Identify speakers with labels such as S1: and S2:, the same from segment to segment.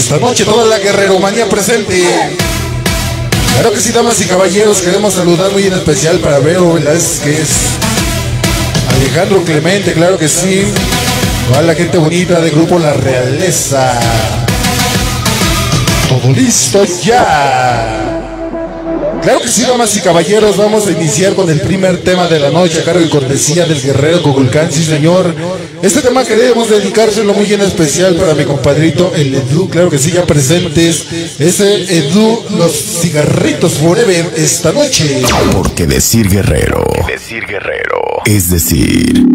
S1: Esta noche toda la guerreromanía presente. Claro que sí, damas y caballeros, queremos saludar muy en especial para Vero Velázquez, que es Alejandro Clemente, claro que sí. Toda la gente bonita del grupo La Realeza. Todo listo ya. Claro que sí, damas y caballeros, vamos a iniciar con el primer tema de la noche a cargo y cortesía del guerrero Coculcán, sí señor. Este tema queremos dedicárselo muy en especial para mi compadrito, el Edu, claro que sí, ya presentes. Ese Edu, los cigarritos forever esta noche.
S2: Porque decir guerrero,
S3: Decir guerrero.
S2: es decir,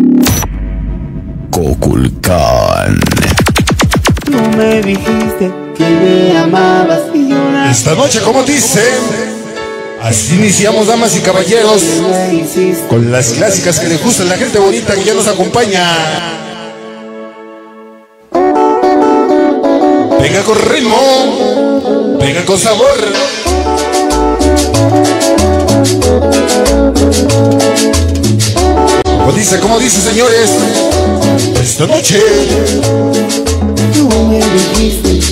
S2: Coculcán.
S4: Tú me dijiste que me amabas y yo la
S1: Esta noche, como dicen, así iniciamos, damas y caballeros, con las clásicas que le gustan la gente bonita que ya nos acompaña. Venga con ritmo, venga con sabor. Como dice, como dice, señores, esta noche,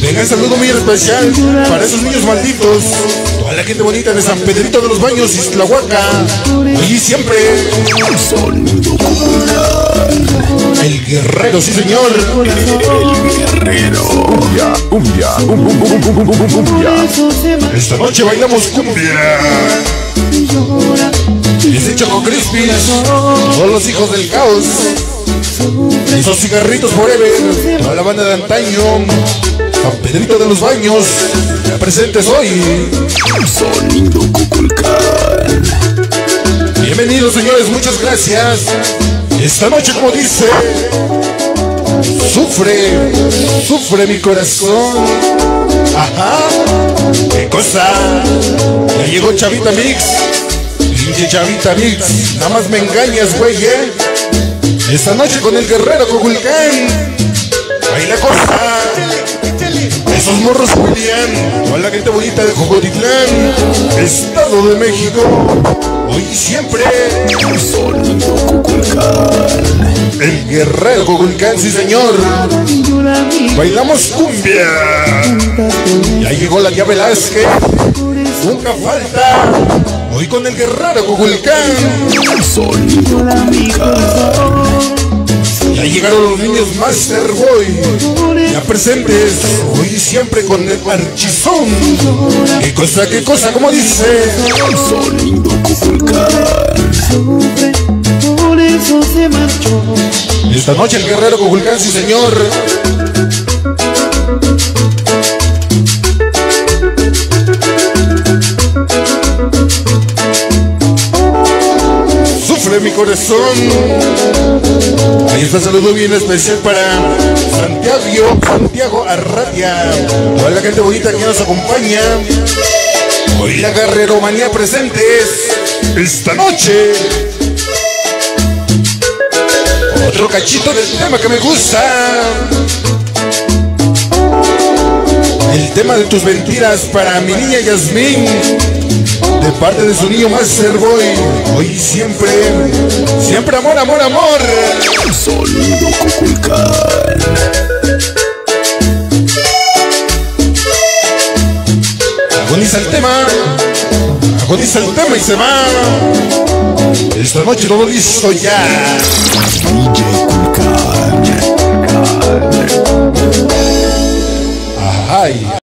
S1: venga un saludo muy especial para esos niños malditos, toda la gente bonita de San Pedrito de los Baños, Islahuaca, y siempre
S2: Sonido
S1: el guerrero, sí señor.
S2: guerrero. Cumbia, cumbia, um, um, um, um, um, um, um, cumbia.
S1: Esta noche bailamos cumbia.
S4: y llora
S1: Dice Choco Crispis, todos los hijos del caos. Esos cigarritos forever, toda la banda de antaño. San Pedrito de los Baños, ya presentes hoy.
S2: Sonido Coculcán.
S1: Bienvenidos señores, muchas gracias. Esta noche como dice, sufre, sufre mi corazón. Ajá, qué cosa. Ya llegó Chavita Mix. Pinche Chavita Mix, nada más me engañas, güey, eh. Esta noche con el guerrero Coculcán. Ahí la cosa. Esos morros Julián, toda la gente bonita de Jocotitlán, Estado de México, hoy y siempre,
S2: Sonido
S1: el guerrero Coculcán, sí señor,
S4: y
S1: bailamos cumbia, ya llegó la tía Velázquez, nunca falta, hoy con el guerrero Coculcán. ya llegaron los niños Master Boy, ya presentes, hoy siempre con el archizón, qué cosa, qué cosa, como dice,
S2: Sonido
S1: esta noche el guerrero Coculcán, sí señor, mi corazón. Ahí está saludo bien especial para Santiago, Santiago Arratia, toda la gente bonita que nos acompaña. Hoy la Guerreromanía presentes esta noche. Otro cachito del tema que me gusta. El tema de tus mentiras para mi niña Yasmín. De parte de su niño Master Boy. Hoy siempre. Siempre amor, amor, amor.
S2: Sonido.
S1: Agoniza el tema. Agoniza el tema y se va. Esta noche todo listo ya. Ai.